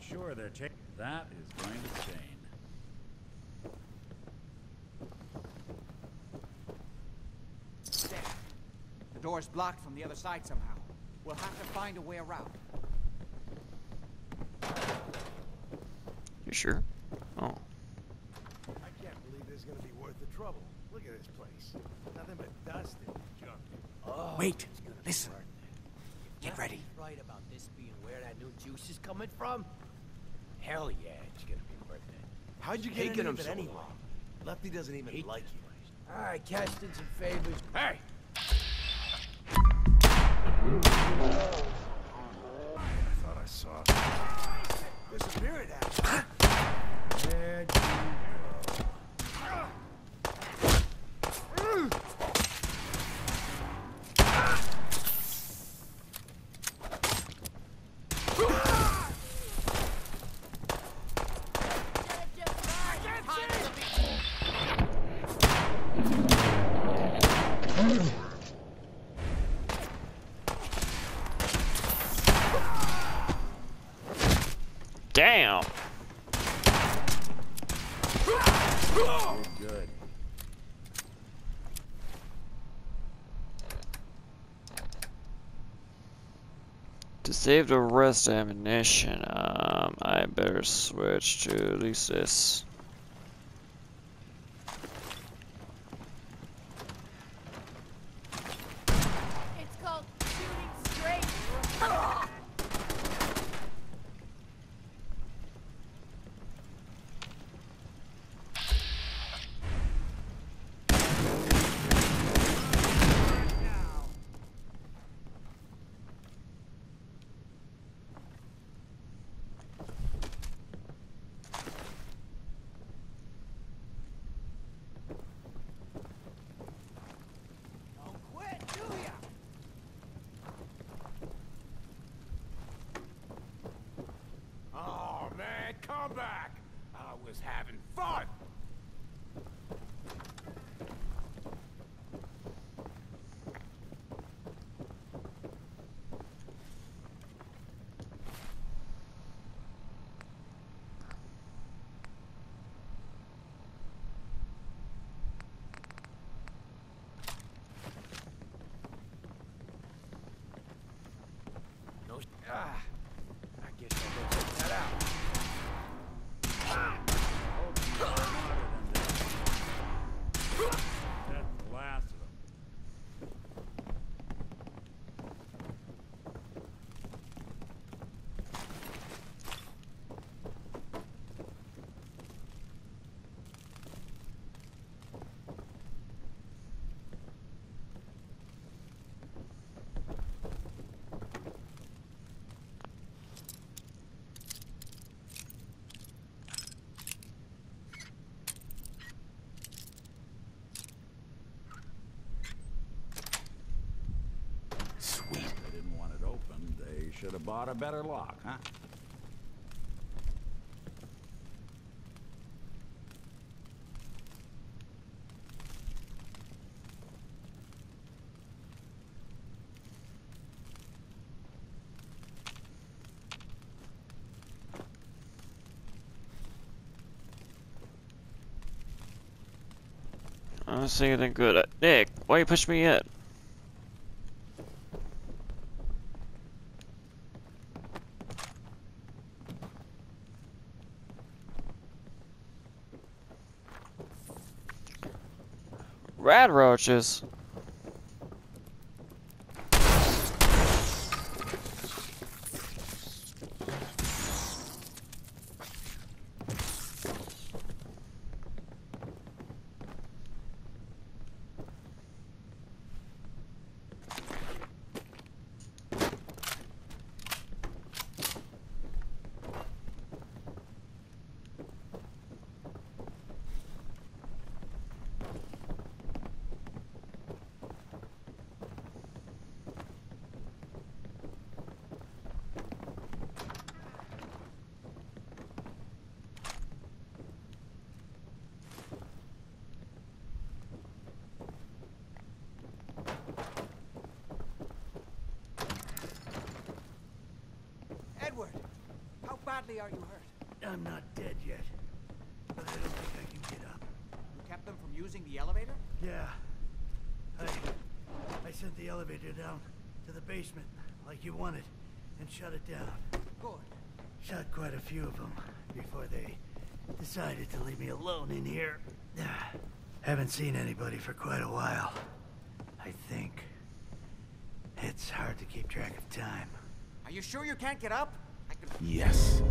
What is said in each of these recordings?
sure they're taking. That is going to change. There. The door's blocked from the other side somehow. We'll have to find a way around. You sure? Oh. I can't believe this is gonna be worth the trouble. Look at this place. Nothing but dust and junk. Oh, Wait, it's gonna be listen. Get ready. Right about this being where that new juice is coming from? Hell yeah, it's gonna be worth it. How'd you get him so anyway? long. Lefty doesn't even Hate like you. All right, cast in some favors. Hey! I thought I saw. Disappearing action. There you go. Damn! Good. To save the rest of ammunition, um, I better switch to at least this. Bought a better lock, huh? I don't see anything good. Nick, why you push me in? Rad basement, like you wanted, and shut it down. Good. Shot quite a few of them before they decided to leave me alone in here. Haven't seen anybody for quite a while. I think. It's hard to keep track of time. Are you sure you can't get up? I could Yes.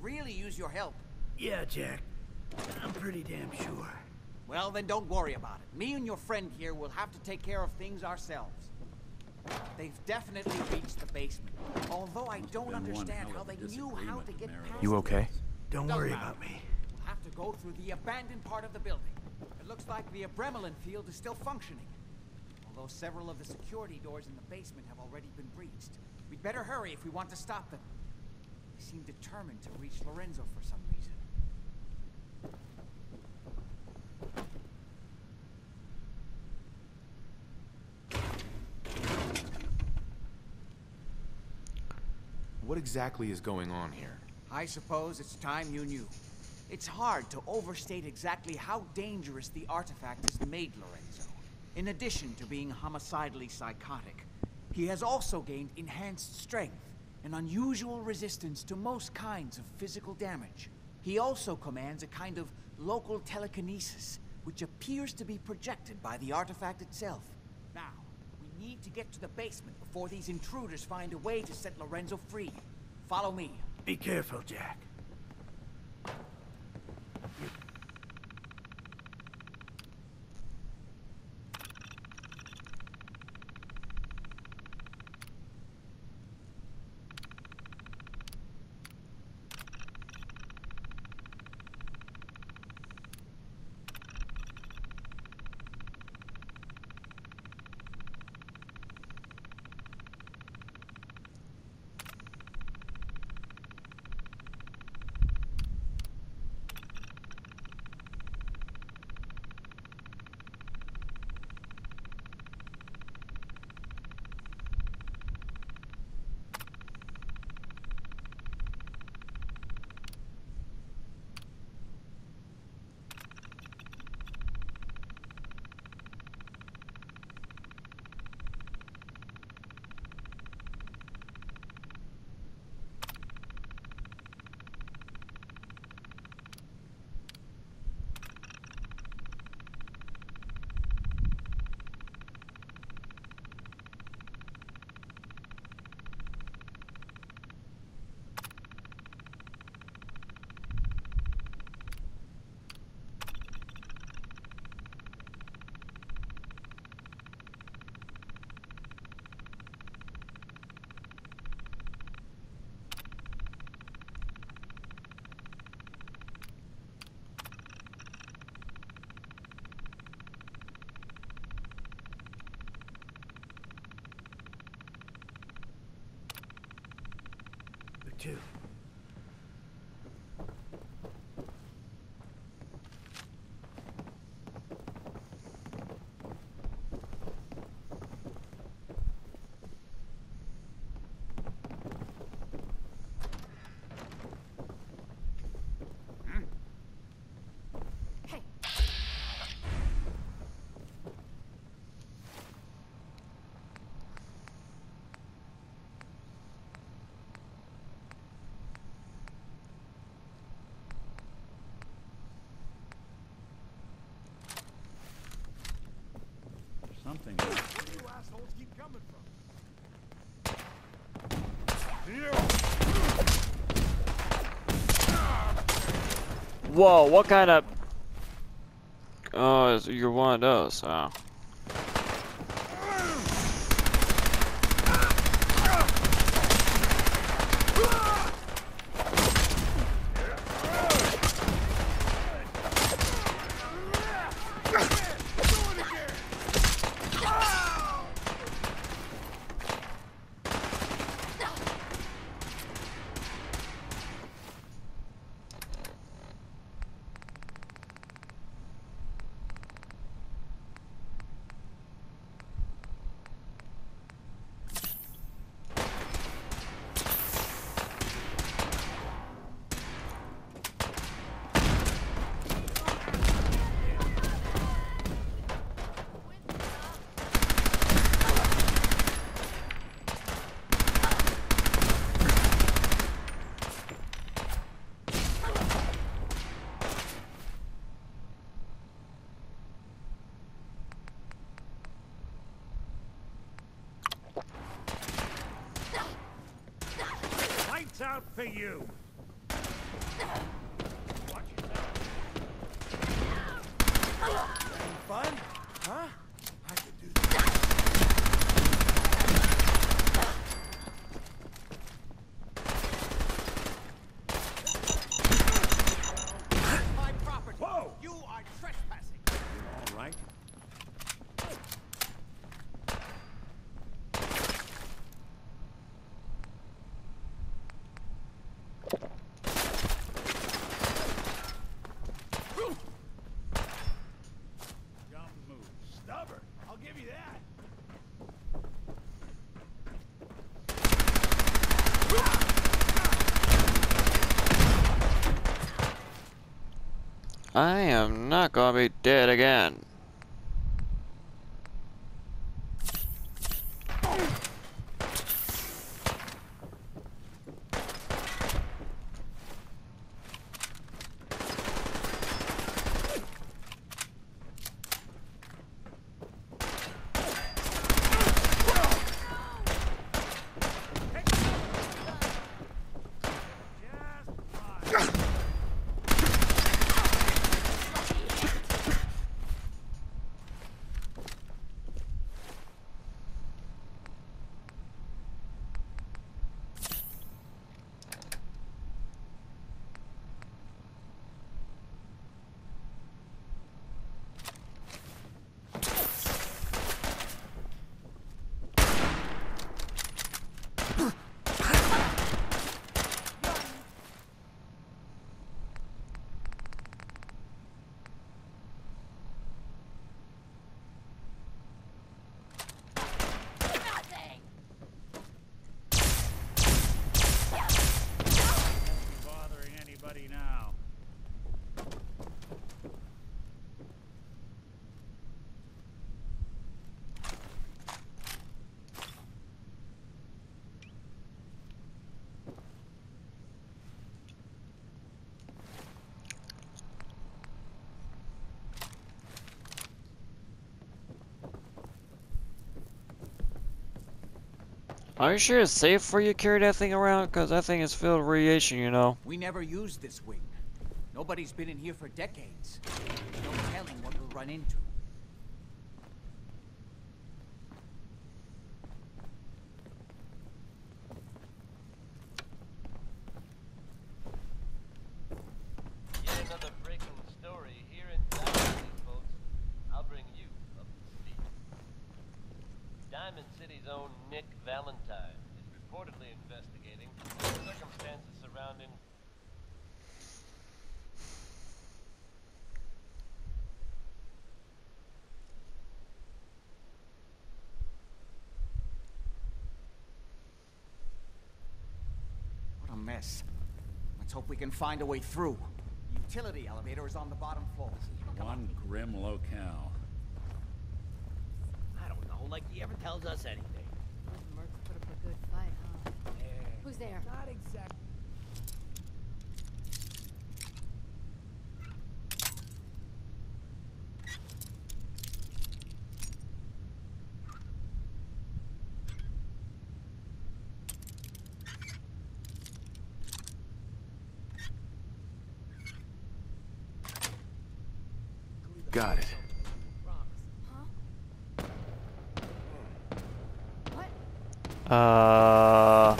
really use your help. Yeah, Jack. I'm pretty damn sure. Well, then don't worry about it. Me and your friend here will have to take care of things ourselves. They've definitely reached the basement. Although I don't understand how they knew how to to get marry past You okay? Don't Doesn't worry matter. about me. We'll have to go through the abandoned part of the building. It looks like the Abramelin field is still functioning. Although several of the security doors in the basement have already been breached. We'd better hurry if we want to stop them. They seem determined to reach Lorenzo for some What exactly is going on here? I suppose it's time you knew. It's hard to overstate exactly how dangerous the artifact has made Lorenzo. In addition to being homicidally psychotic, he has also gained enhanced strength and unusual resistance to most kinds of physical damage. He also commands a kind of local telekinesis, which appears to be projected by the artifact itself. Need to get to the basement before these intruders find a way to set Lorenzo free. Follow me. Be careful, Jack. Where Something. Whoa, what kind of... Oh, you're one of those, oh. I am not gonna be dead again. Just fine. Nothing! bothering anybody now. Are you sure it's safe for you to carry that thing around? Cause that thing is filled with radiation, you know. We never used this wing. Nobody's been in here for decades. No telling what we'll run into. Yet another breaking story here in Diamond City, folks. I'll bring you up to speed. Diamond City's own Nick Valentine is reportedly investigating the circumstances surrounding What a mess. Let's hope we can find a way through. The utility elevator is on the bottom floor. One grim locale. I don't know, like he ever tells us anything. Those mercs put up a good fight, huh? Who's there? Not exactly. Got it. Uh.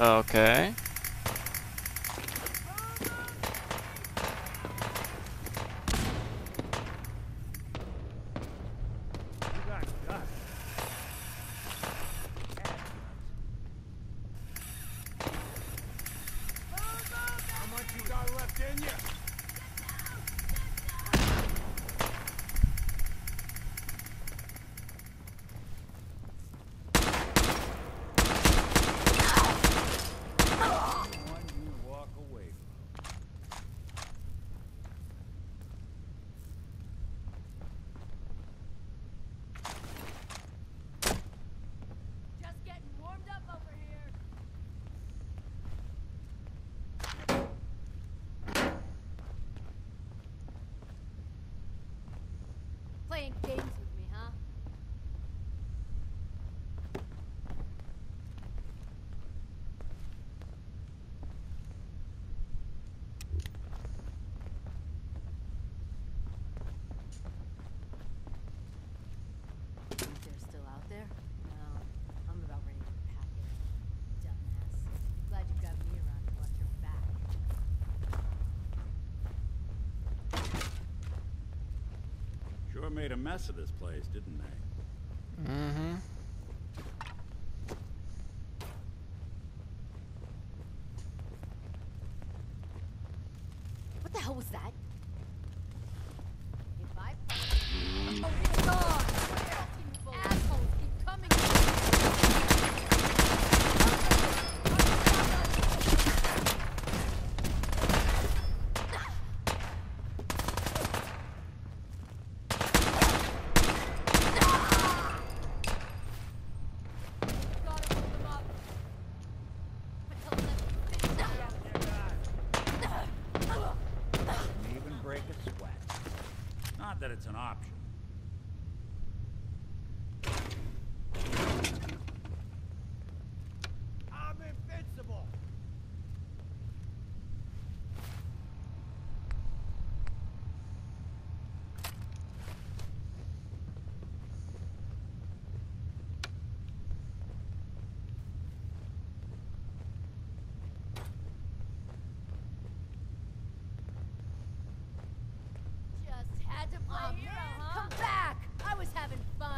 Okay. made a mess of this place, didn't they? Mm-hmm. to play oh, hero, huh? Come back! I was having fun.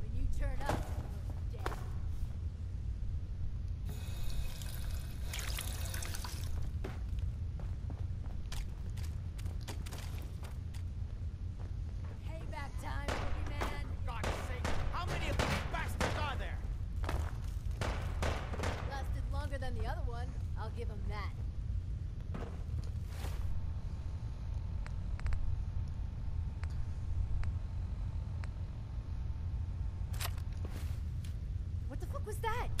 When you turn up, that?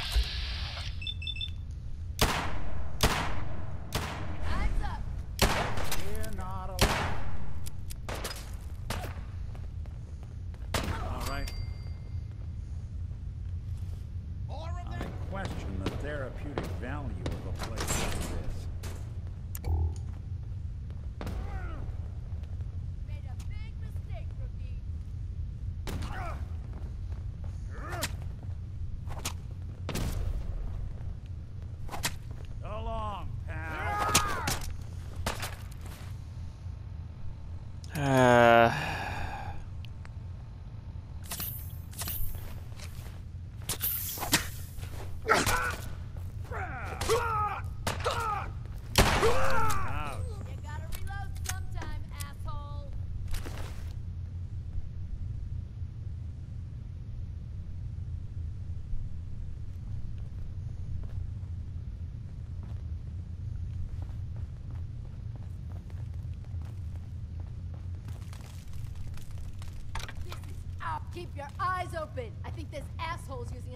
Your eyes open. I think there's assholes using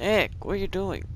Eck! what are you doing?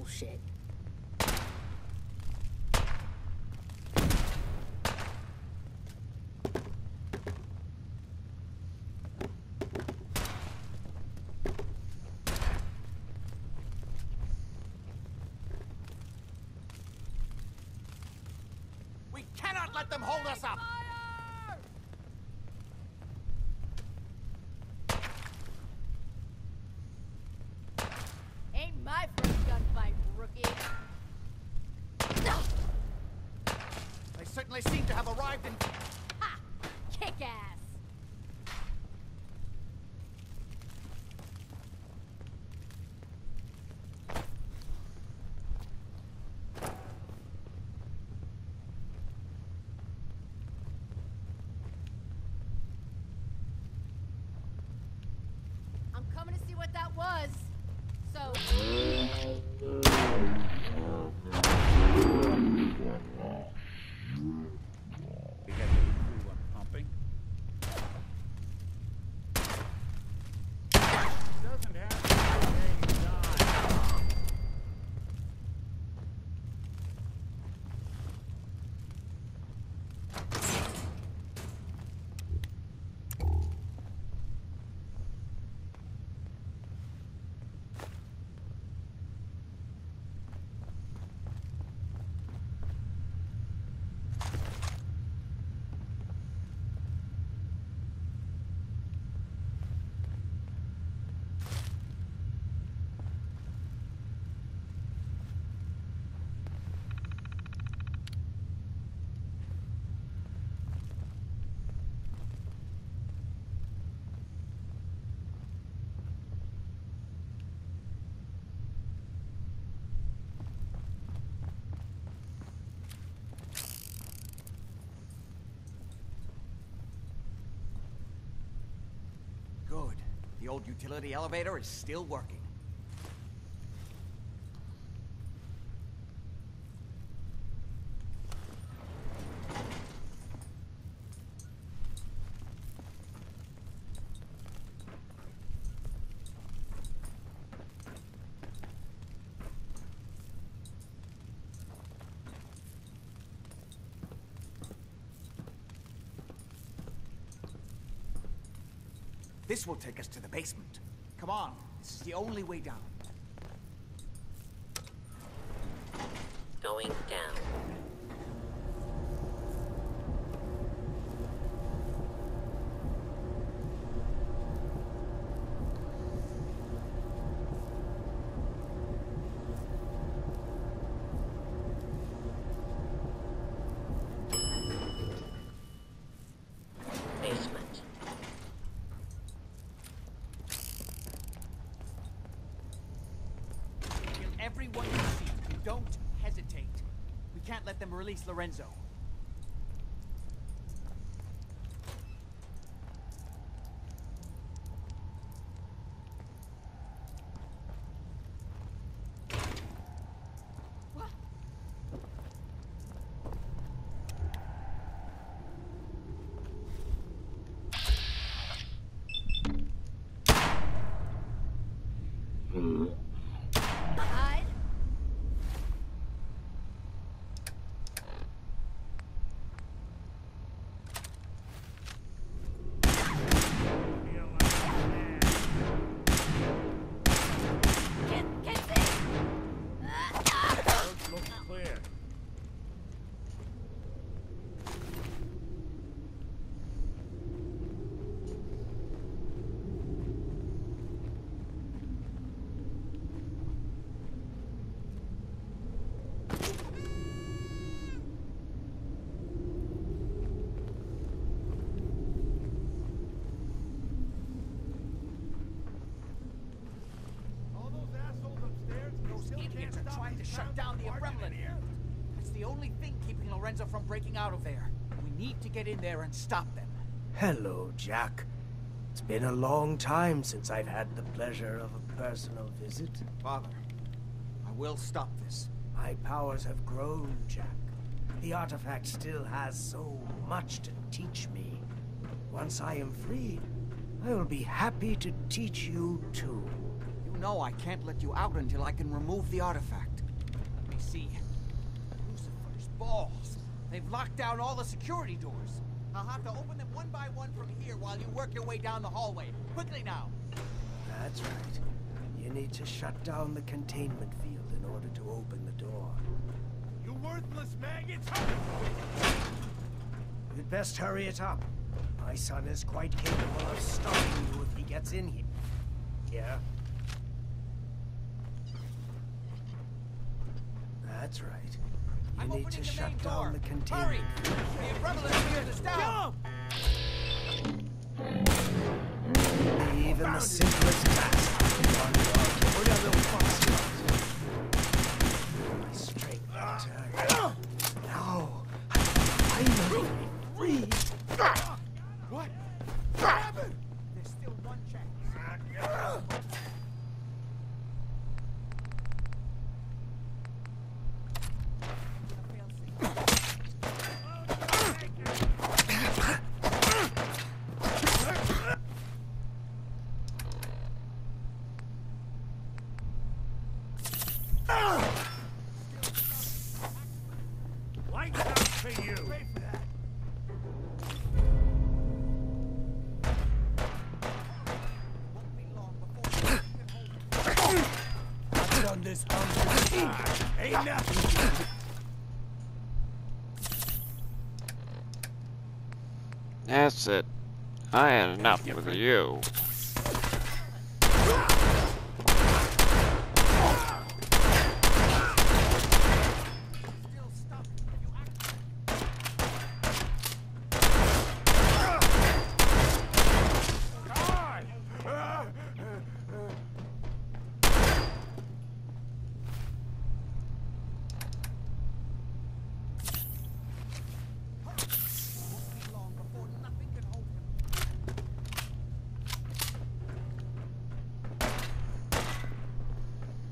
Bullshit. We cannot let them hold us up! Ain't my first gunfight, rookie. They certainly seem to have arrived in... Ha! Kick ass! I'm coming to see what that was. So. We get the crew one pumping. Doesn't have to be a die. Good. The old utility elevator is still working. This will take us to the basement. Come on, this is the only way down. Going down. Basement. Kill everyone you see. and Don't hesitate. We can't let them release Lorenzo. Hide. Feel like a man. Get, get this! Roads look clear. All those assholes upstairs Those still idiots can't are stop trying to shut down the barging Gremlin. here. It's the only thing keeping Lorenzo from breaking out of there. We need to get in there and stop them. Hello, Jack. It's been a long time since I've had the pleasure of a personal visit. Father, I will stop this. My powers have grown, Jack. The artifact still has so much to teach me. Once I am freed, I will be happy to teach you too. You know I can't let you out until I can remove the artifact. Let me see. Lucifer's balls. They've locked down all the security doors. I'll have to open them one by one from here while you work your way down the hallway. Quickly now. That's right. You need to shut down the containment field in order to open the door. You worthless maggots! You'd best hurry it up. My son is quite capable of stopping you if he gets in here. Yeah? That's right. You I'm need to the shut main down door. the containment Hurry! field. The Revelant near us down! Even the simplest task can run your Put a little faster. My strength ah. returns. Now, I'm finally free. What? What happened? There's still one chance. Lights out for you! Won't be long before you can hold it. I've done this hundreds of times. Ain't nothing! That's it. I had enough with you. Still stuck. You act Won't be long before nothing can hold him.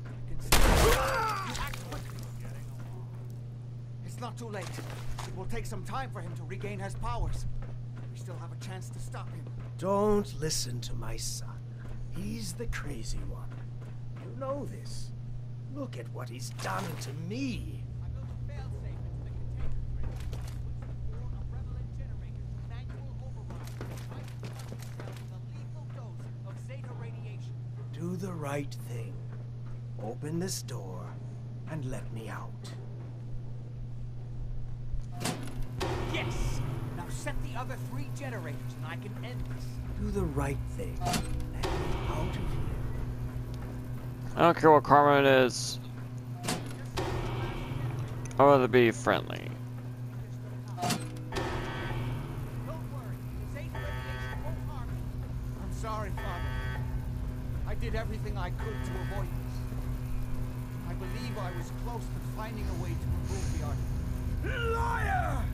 I can see- You act quickly. It's not too late. It will take some time for him to regain his powers. We still have a chance to stop him. Don't listen to my son. He's the crazy one. You know this. Look at what he's done to me. Do the right thing. Open this door and let me out. Yes! Now set the other three generators and I can end this. Do the right thing. Let out of here. I don't care what karma it is. I'd rather be friendly. Don't worry, the Zeta radiation won't harm you. I'm sorry, Father. I did everything I could to avoid this. I believe I was close to finding a way to remove the artifact. Liar!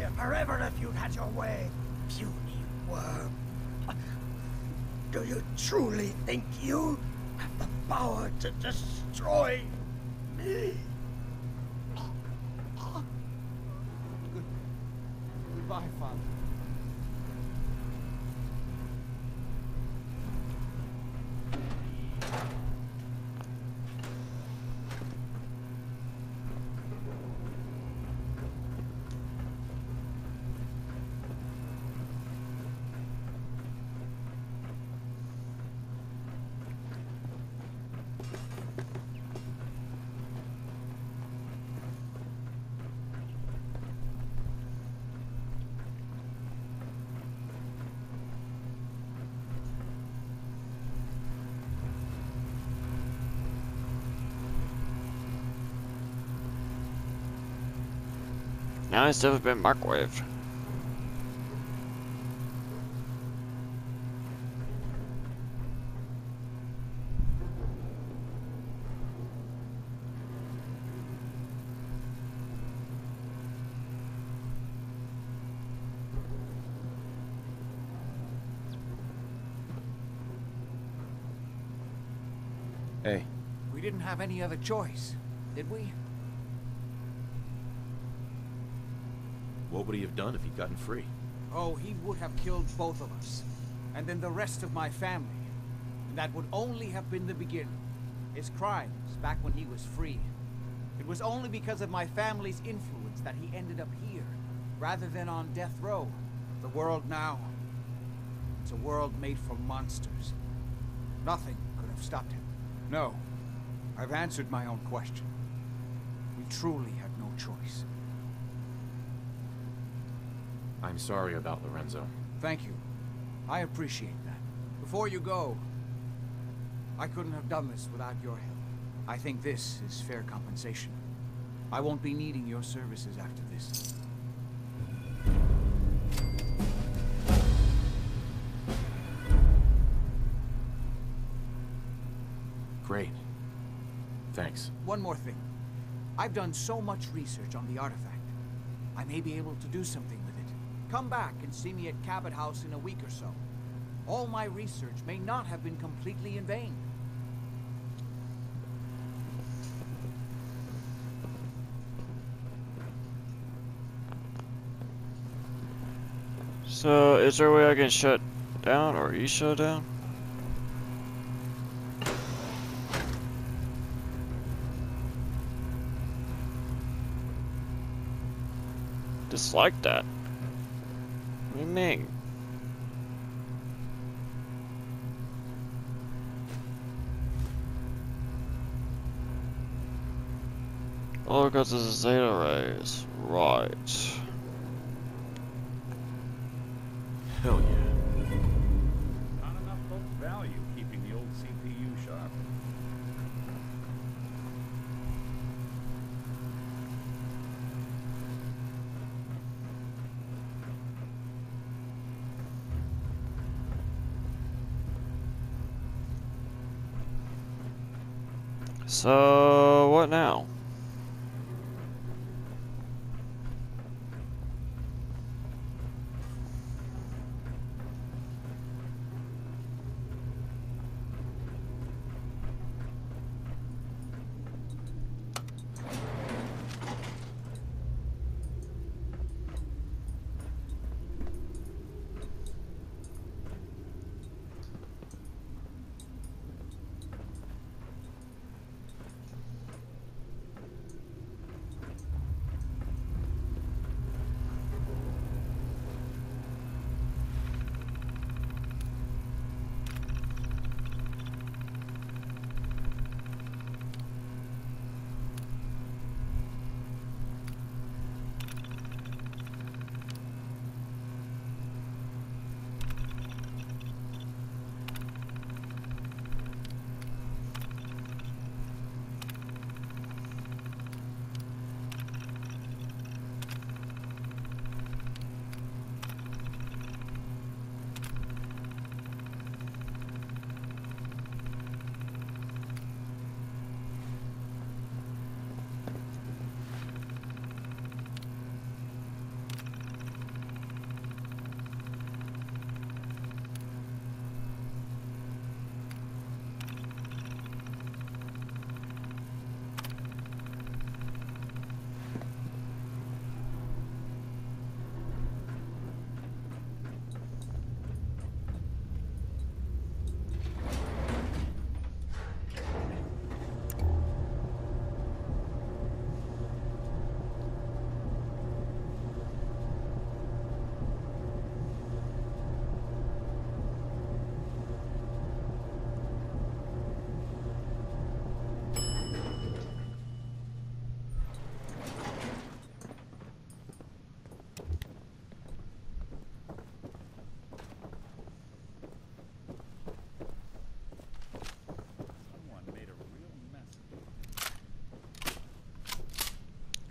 Here forever if you'd had your way, puny worm. Do you truly think you have the power to destroy me? Good. Goodbye, Father. Now I still have been microwaved. Hey, We didn't have any other choice, did we? what would he have done if he'd gotten free? Oh, he would have killed both of us. And then the rest of my family. And that would only have been the beginning. His crimes back when he was free. It was only because of my family's influence that he ended up here, rather than on death row. The world now. It's a world made for monsters. Nothing could have stopped him. No. I've answered my own question. We truly had no choice. I'm sorry about Lorenzo. Thank you. I appreciate that. Before you go, I couldn't have done this without your help. I think this is fair compensation. I won't be needing your services after this. Great. Thanks. One more thing. I've done so much research on the artifact. I may be able to do something. Come back and see me at Cabot House in a week or so. All my research may not have been completely in vain. So, is there a way I can shut down or you shut down? Dislike that. Mean? Oh, because it's zeta rays. Right. So, what now?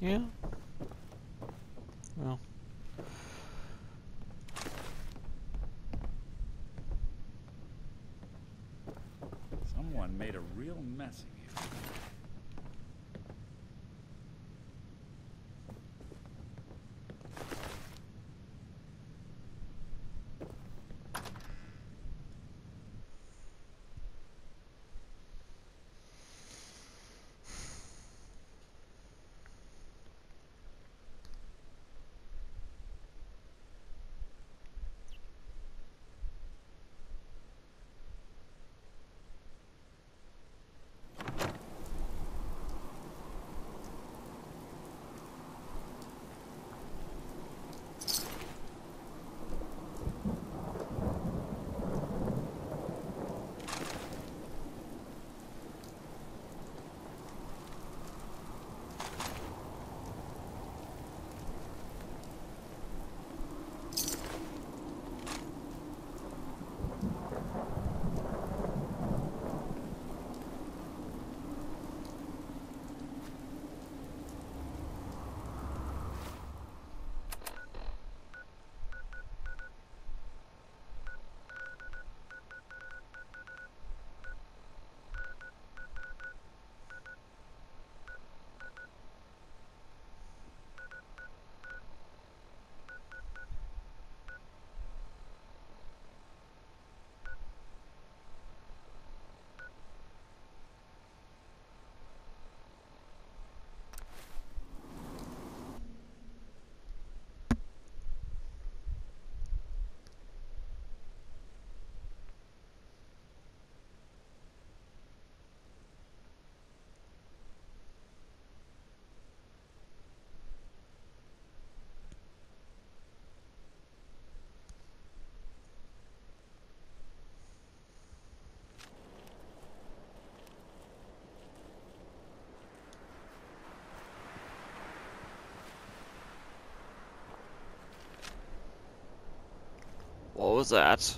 Yeah. Well. Someone made a real mess of you. Was that?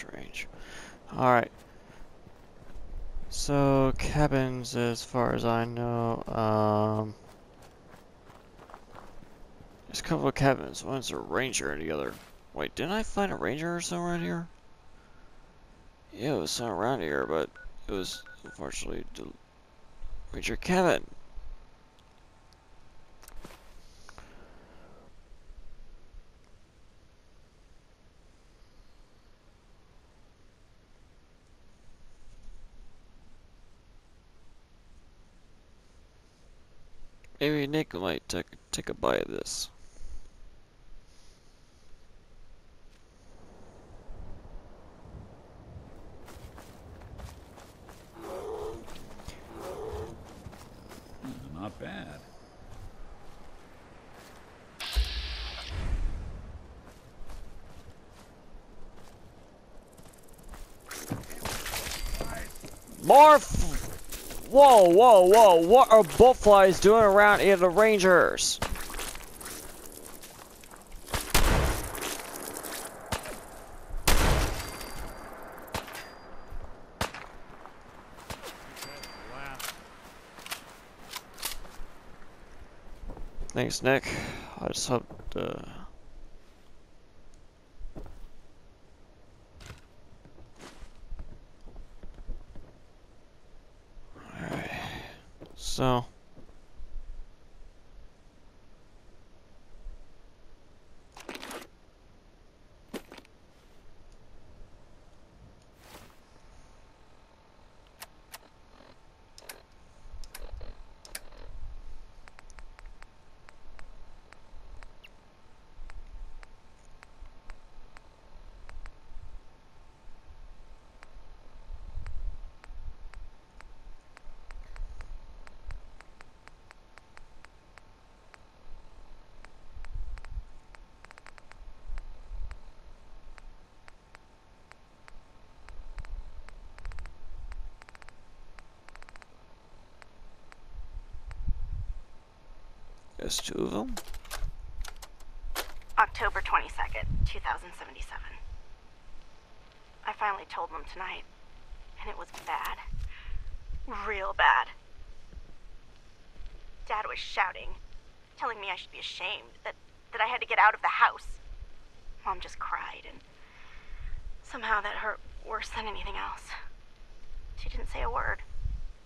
Strange. Alright. So, cabins, as far as I know, um... There's a couple of cabins. One's a ranger and the other... Wait, didn't I find a ranger somewhere around here? Yeah, it was somewhere around here, but it was, unfortunately, ranger cabin. Maybe Nick might take take a bite of this. Not bad. More f- Whoa, whoa, whoa, what are bloatflies doing around here, the rangers? Thanks, Nick. I just hope uh Alright. So there's two of them. October 22nd, 2077. I finally told them tonight, and it was bad. Real bad. Dad was shouting, telling me I should be ashamed, that, that I had to get out of the house. Mom just cried, and somehow that hurt worse than anything else. She didn't say a word,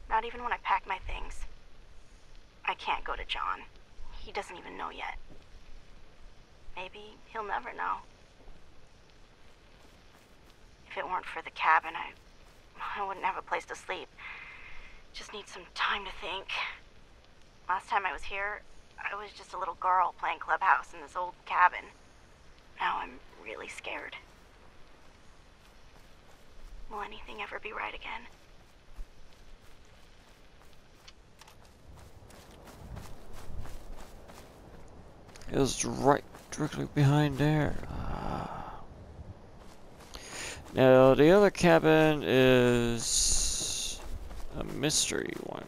not even when I packed my things. I can't go to John. He doesn't even know yet. Maybe he'll never know. If it weren't for the cabin, I, I wouldn't have a place to sleep. Just need some time to think. Last time I was here, I was just a little girl playing clubhouse in this old cabin. Now I'm really scared. Will anything ever be right again? Was right directly behind there. Ah. Now the other cabin is a mystery one.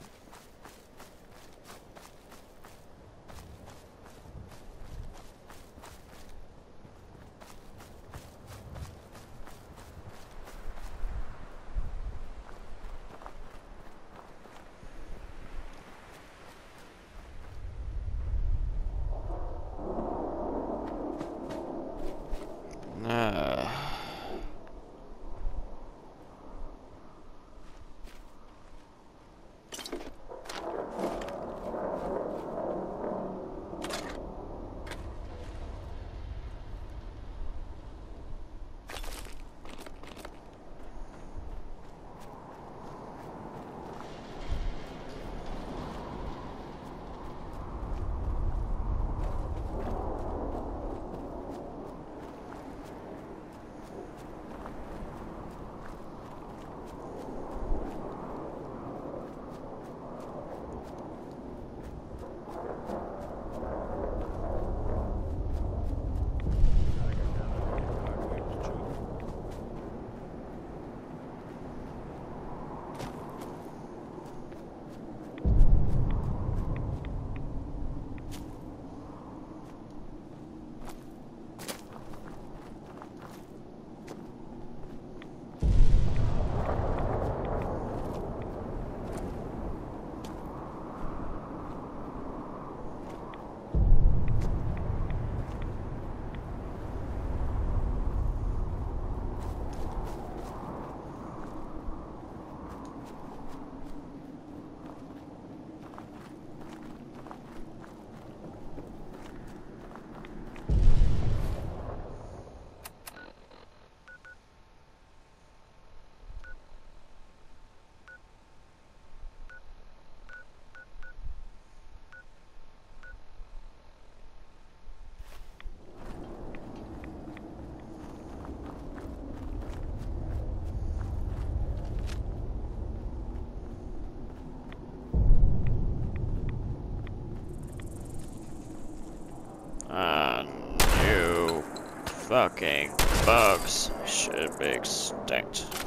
Fucking bugs should be extinct.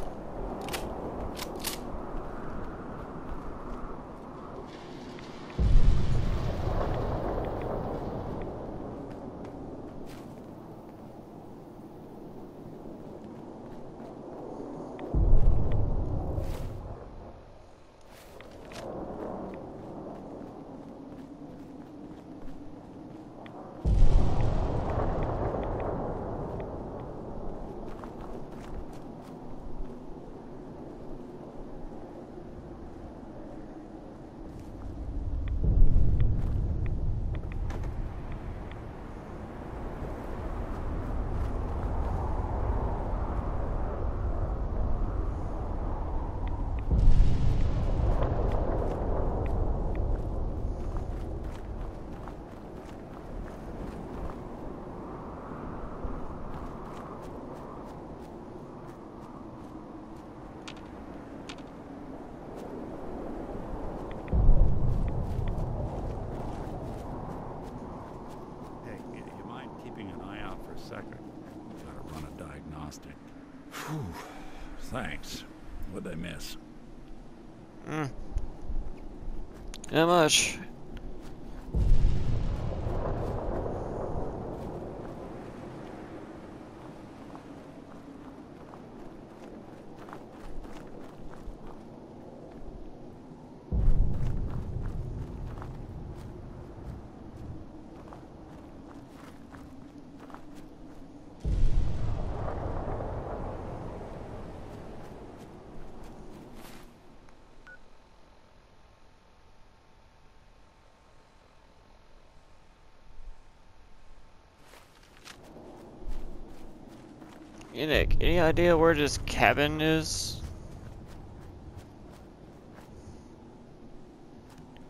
Nick, any idea where this cabin is?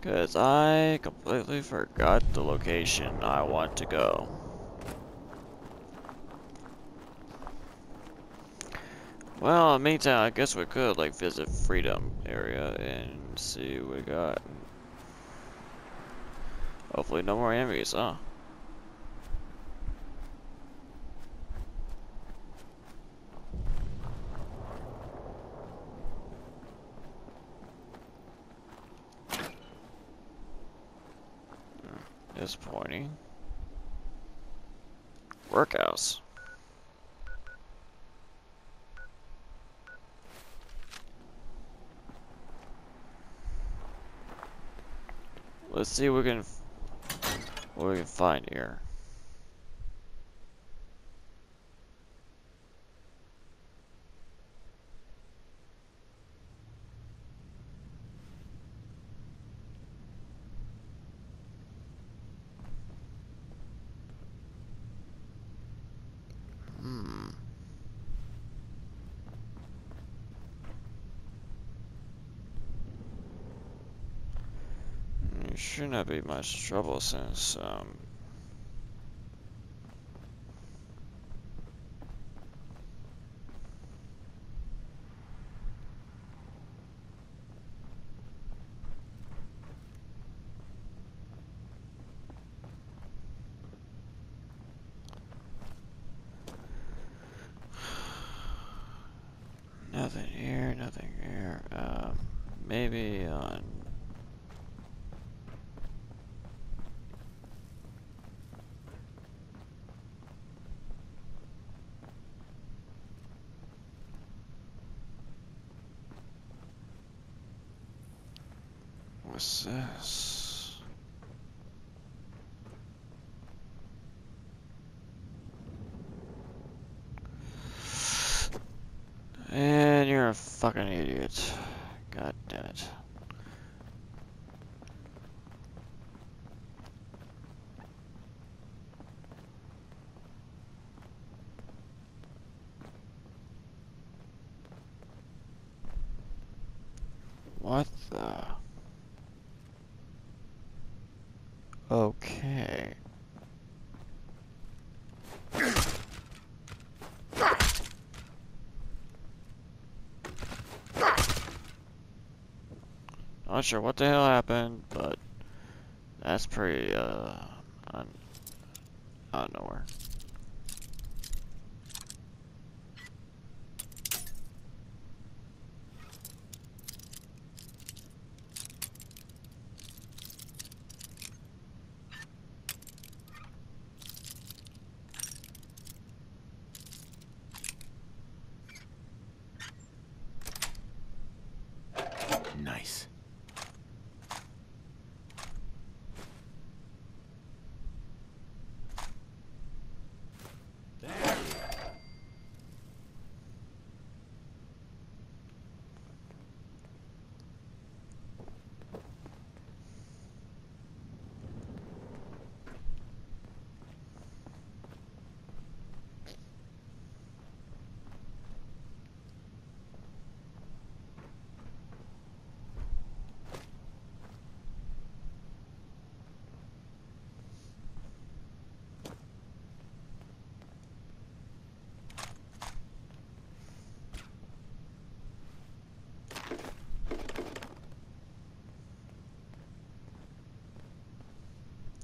Cause I completely forgot the location I want to go. Well, in the meantime, I guess we could like visit Freedom area and see what we got. Hopefully no more enemies, huh? Workhouse. Let's see what we can what we can find here. Should not be much trouble since, um... Nothing here, nothing here. Um, maybe on What's this? And you're a fucking idiot. God damn it. What the? Okay. Not sure what the hell happened, but that's pretty, uh, un out of nowhere. Nice.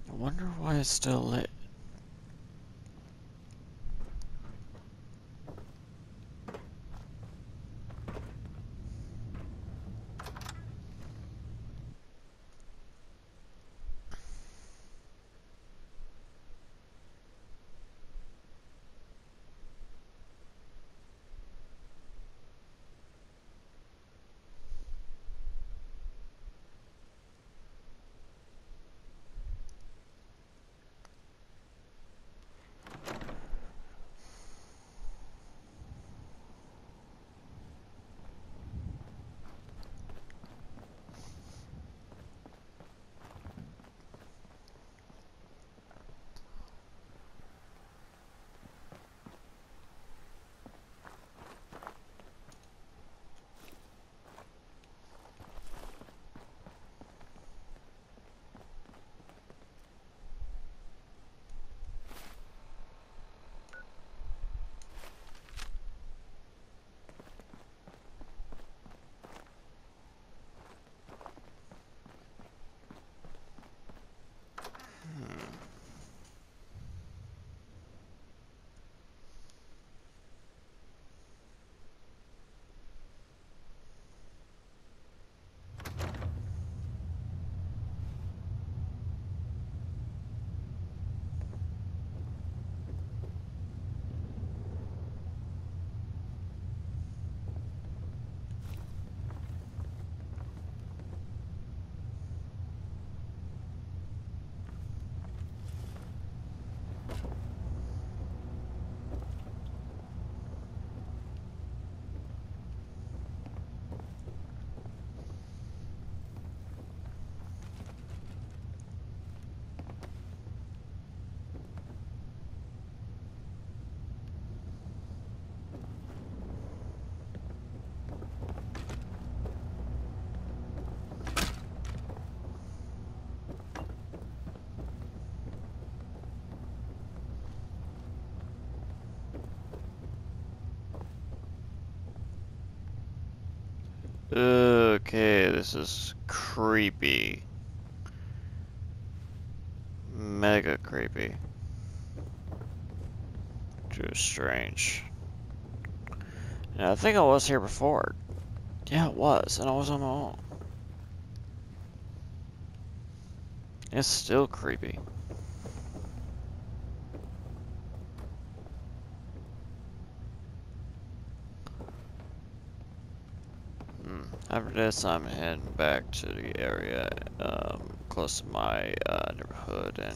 I wonder why it's still lit. Okay, this is creepy. Mega creepy. Too strange. Yeah, I think I was here before. Yeah, it was, and I was on my own. It's still creepy. Hmm. After this, I'm heading back to the area um, close to my uh, neighborhood and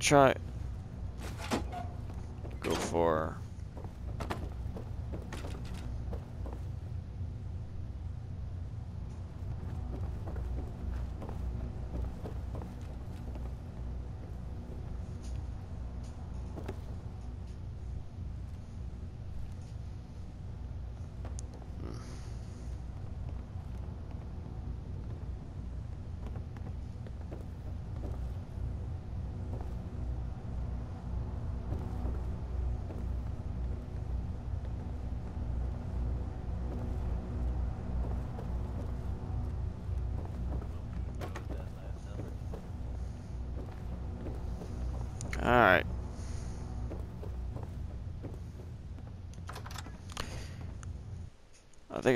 try go for Alright.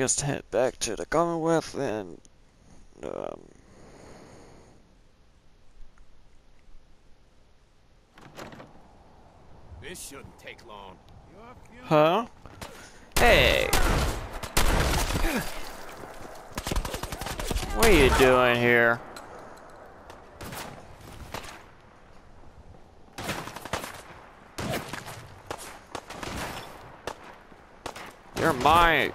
Think head back to the Commonwealth and um, This shouldn't take long. Huh? Hey! What are you doing here? You're my,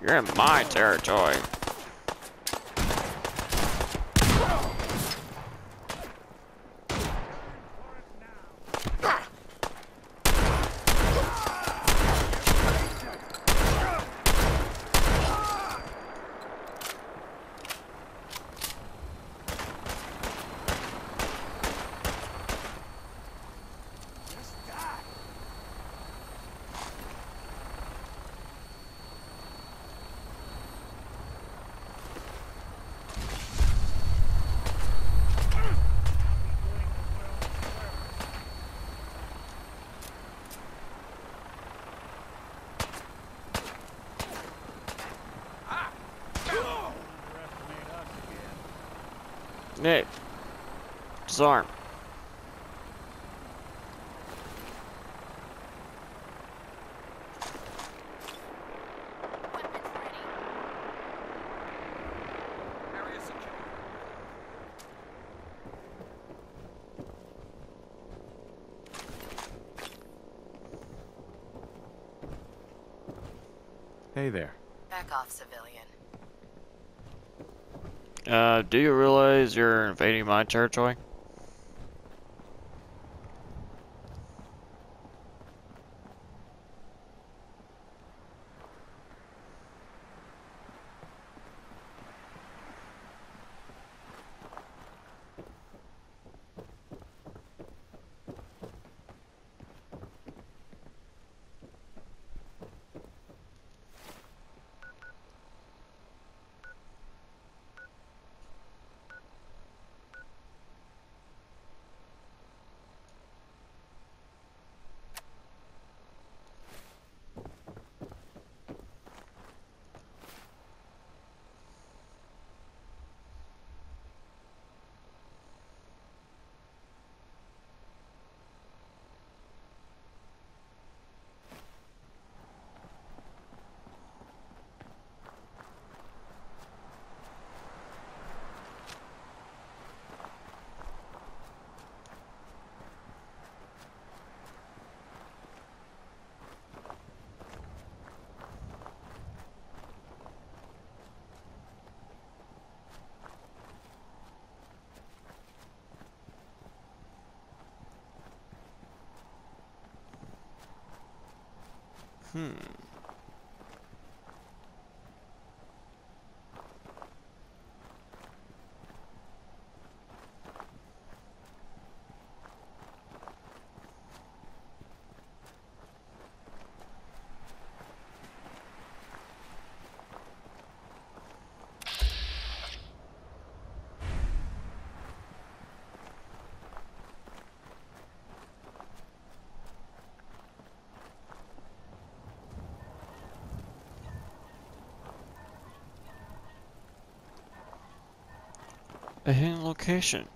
you're in my territory. Nick, disarm. Hey there. Back off, civilian. Uh, do you realize you're invading my territory? Hmm. A hidden location.